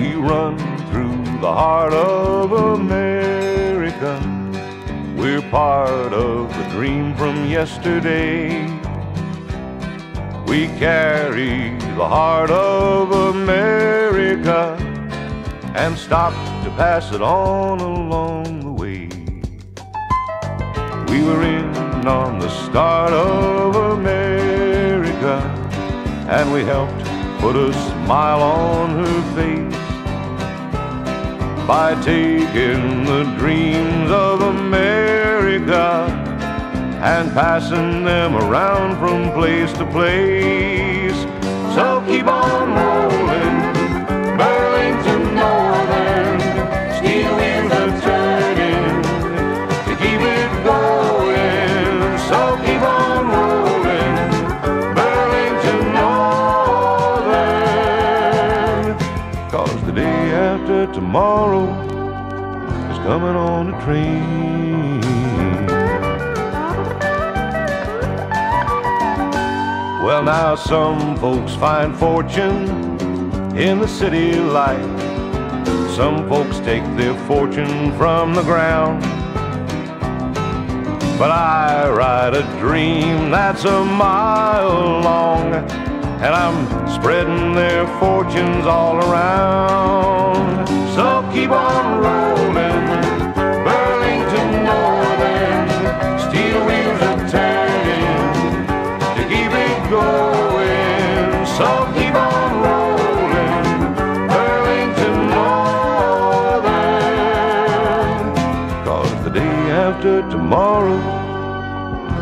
We run through the heart of America. We're part of the dream from yesterday. We carry the heart of America and stop to pass it on along the way. We were in on the start of America, and we helped put a smile on her by taking the dreams of America and passing them around from place to place. So keep on rolling, after tomorrow is coming on a train. Well, now some folks find fortune in the city life. Some folks take their fortune from the ground. But I ride a dream that's a mile long, and I'm spreading their fortunes all around. Keep on rolling, Burlington Northern, steel wheels are turning to keep it going. So keep on rolling, Burlington Northern. Cause the day after tomorrow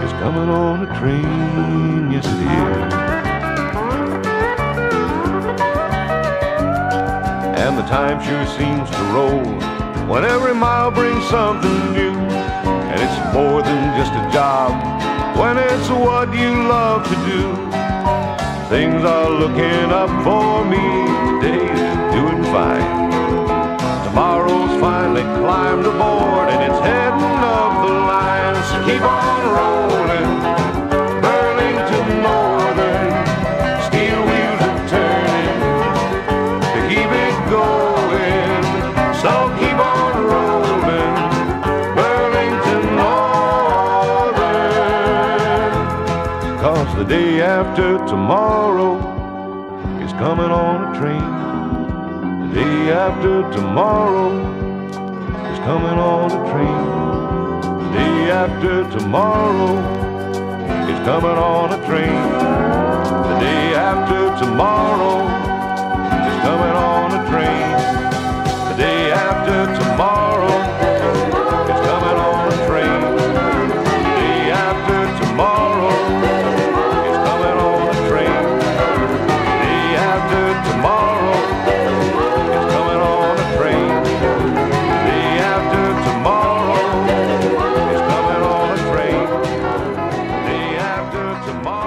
is coming on a train, yes it is. And the time sure seems to roll when every mile brings something new. And it's more than just a job when it's what you love to do. Things are looking up for me. Today's doing fine. Tomorrow's finally climbed aboard and it's heading up the line. So keep on the day after tomorrow is coming on a train. The day after tomorrow is coming on a train. The day after tomorrow is coming on a train. The day after tomorrow. tomorrow.